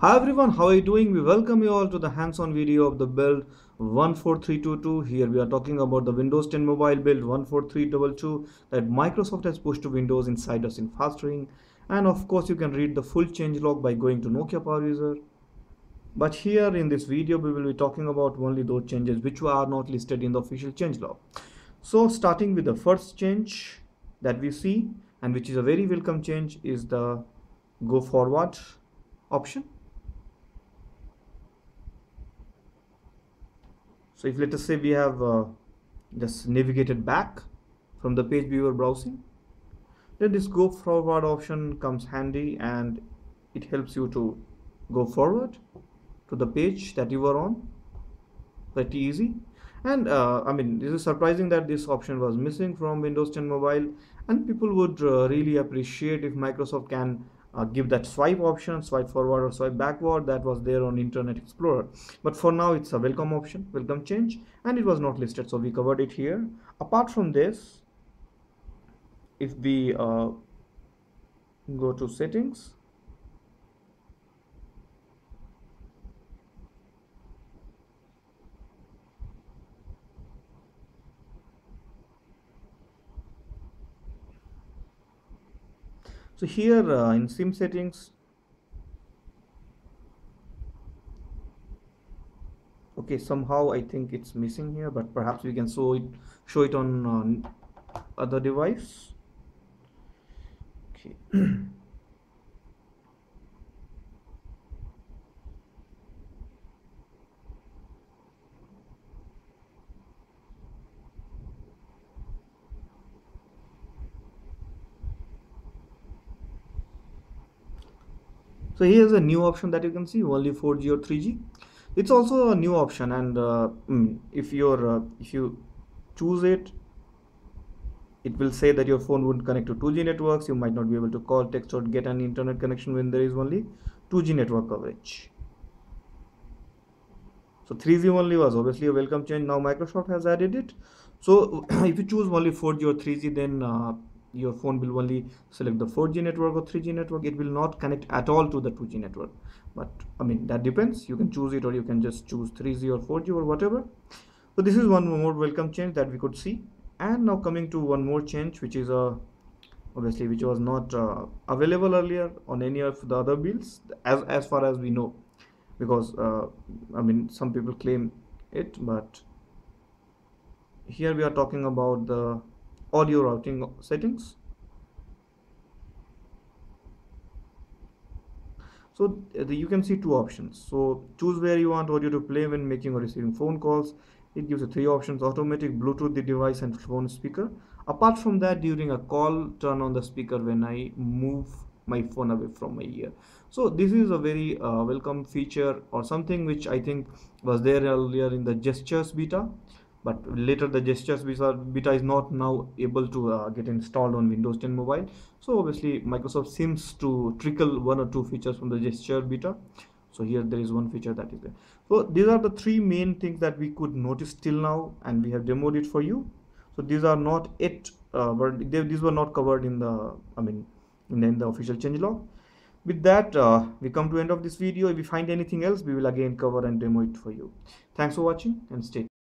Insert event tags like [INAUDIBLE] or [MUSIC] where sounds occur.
Hi everyone, how are you doing? We welcome you all to the hands-on video of the build 14322. Here we are talking about the Windows 10 mobile build 14322 that Microsoft has pushed to Windows Insiders in fast ring. And of course, you can read the full changelog by going to Nokia Power User. But here in this video, we will be talking about only those changes which are not listed in the official changelog. So starting with the first change that we see and which is a very welcome change is the go forward option So if let us say we have uh, just navigated back from the page we were browsing, then this go forward option comes handy and it helps you to go forward to the page that you were on. Pretty easy. And uh, I mean this is surprising that this option was missing from Windows 10 mobile and people would uh, really appreciate if Microsoft can uh, give that swipe option swipe forward or swipe backward. That was there on internet explorer. But for now it's a welcome option welcome change and it was not listed so we covered it here. Apart from this if we uh, go to settings so here uh, in sim settings okay somehow I think it's missing here but perhaps we can show it show it on uh, other device. Okay [CLEARS THROAT] so here's a new option that you can see only 4G or 3G it's also a new option and uh, mm, if you're uh, if you choose it it will say that your phone wouldn't connect to 2G networks. You might not be able to call text or get an internet connection when there is only 2G network coverage. So 3G only was obviously a welcome change. Now Microsoft has added it. So [CLEARS THROAT] if you choose only 4G or 3G then uh, your phone will only select the 4G network or 3G network. It will not connect at all to the 2G network. But I mean that depends. You can choose it or you can just choose 3G or 4G or whatever. So this is one more welcome change that we could see. And now coming to one more change which is a uh, obviously which was not uh, available earlier on any of the other builds as as far as we know. Because uh, I mean some people claim it but here we are talking about the audio routing settings. So the, you can see two options. So choose where you want audio to play when making or receiving phone calls. It gives you three options automatic bluetooth the device and phone speaker. Apart from that during a call turn on the speaker when i move my phone away from my ear. So this is a very uh, welcome feature or something which i think was there earlier in the gestures beta but later the gestures beta is not now able to uh, get installed on windows 10 mobile. So obviously microsoft seems to trickle one or two features from the gesture beta. So here there is one feature that is there. So these are the three main things that we could notice till now and we have demoed it for you. So these are not it uh, but they, these were not covered in the i mean in the, in the official with that uh, we come to end of this video. If we find anything else we will again cover and demo it for you. Thanks for watching and stay